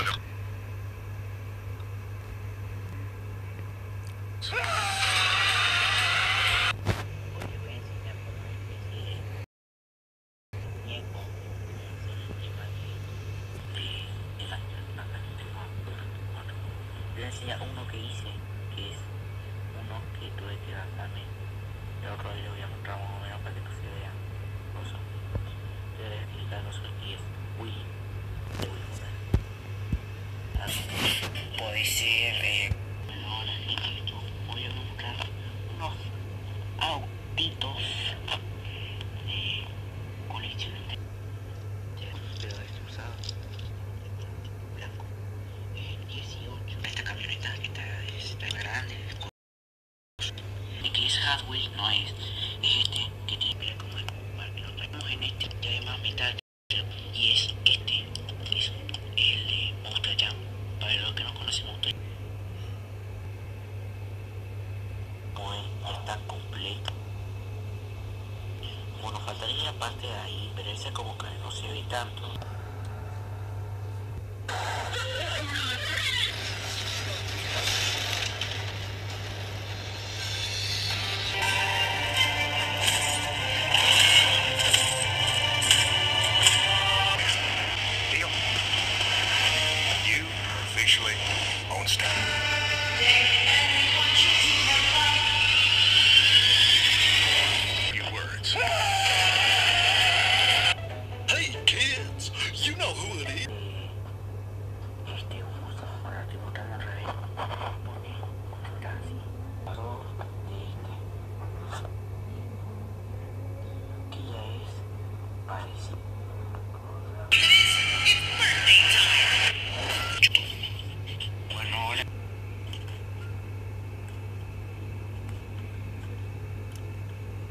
with him. decir, eh, voy a buscar unos autitos eh, con leche usado, blanco, eh, 18. Esta camioneta está, está grande, y que es Hadway, no es, es este que tiene, mira como es, como en este, y además mitad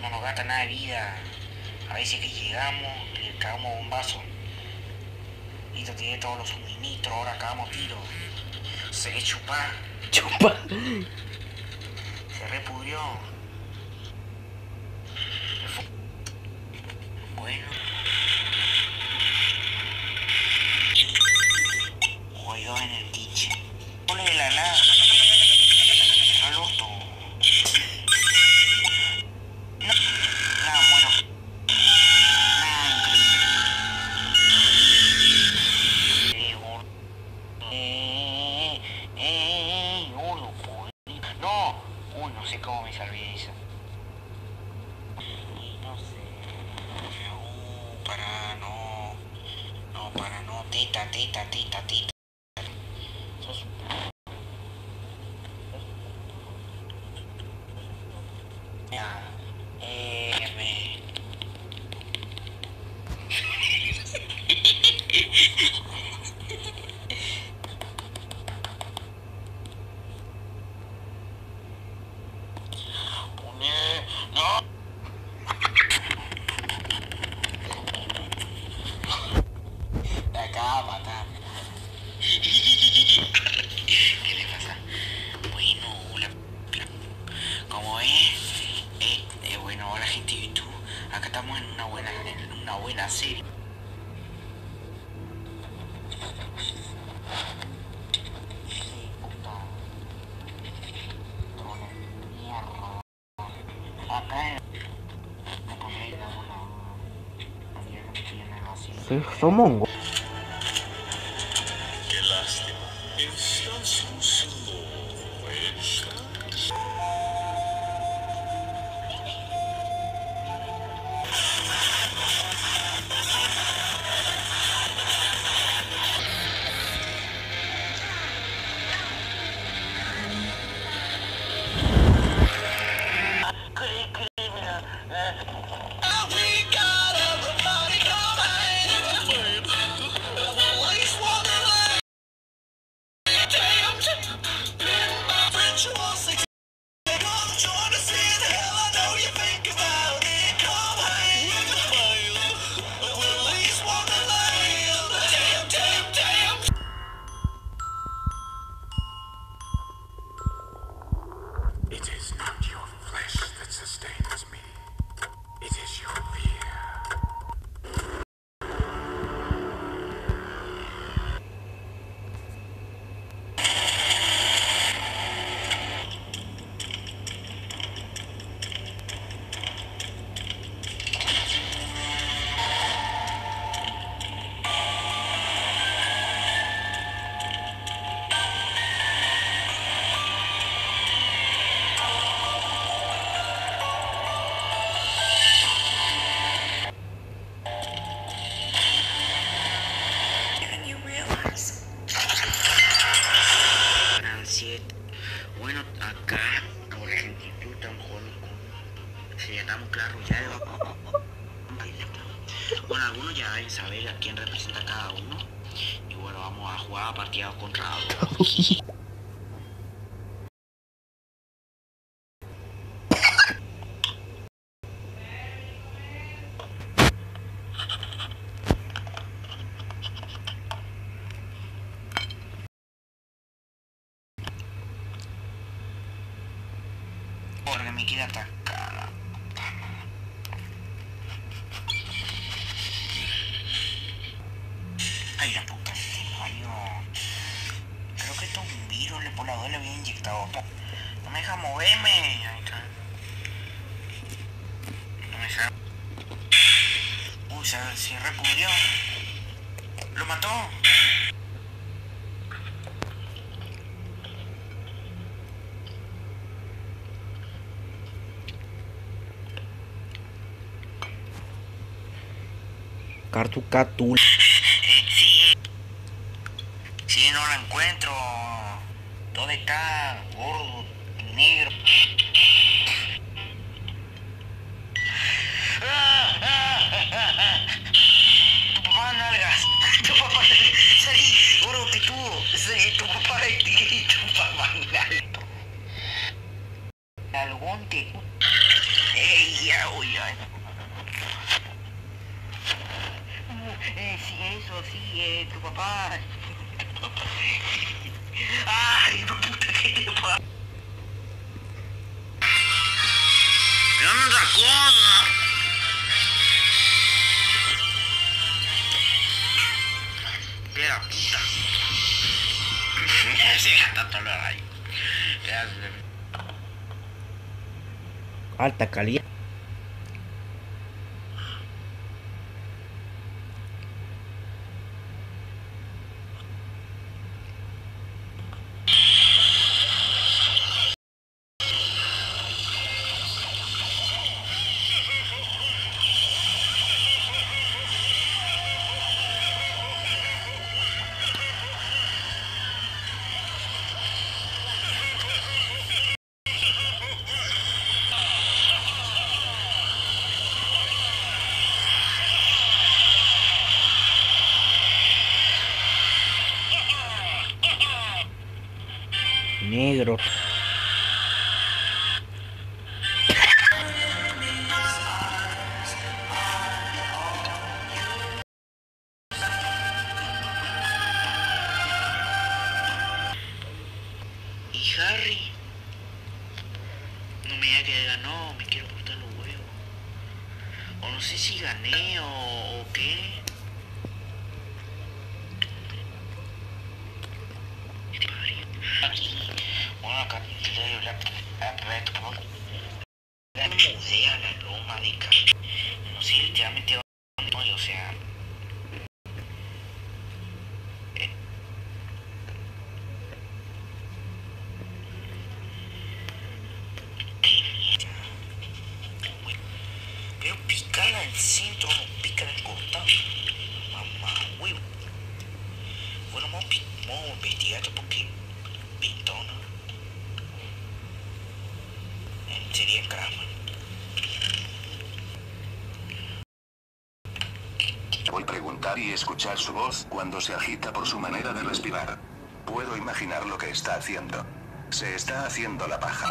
no nos gasta nada de vida. A veces que llegamos, le cagamos bombazo. Listo, tiene todos los suministros, ahora cagamos tiro. Se le chupa. Chupa. Se repudrió. Bueno. Oído en el tiche. Ponle la nada. tatita. Acá en... Acá me Bueno, algunos ya saber a quién representa cada uno. Y bueno, vamos a jugar partidos contra otros. Porque me queda atascada. Ay, la puta te parió. Creo que esto es un virus, la dos le había inyectado. No me deja moverme. Está. No me deja. Uy, se, se recubrió. Lo mató. Cartu Go. La puta. Se gasta todo lo. Ya, Alta calidad. Negro. Y Harry. No me diga que ganó, me quiero cortar los huevos. O no sé si gané o, o qué. Bueno, acá te la la mudé a la loma de ca- No sé literalmente dónde estoy, o sea. eh, qué mierda. Uy, Pero picarla en el centro, no picarla en el costado. Mamá, huevo. Bueno, vamos a, pi- vamos a investigar esto porque pintona. En sería Kramer. Voy a preguntar y escuchar su voz cuando se agita por su manera de respirar. Puedo imaginar lo que está haciendo. Se está haciendo la paja.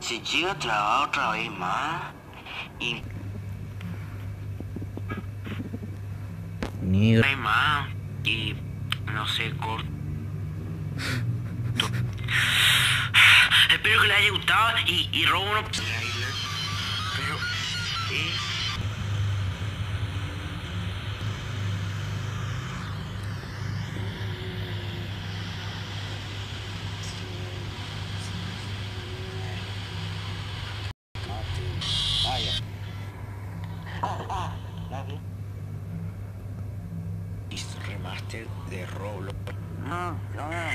Se llega a trabar otra vez más y Negro. hay más y no sé corto. Espero que les haya gustado y, y robo uno. Pero eh, Ah, ya. Remaster de Roblox. no, no, no.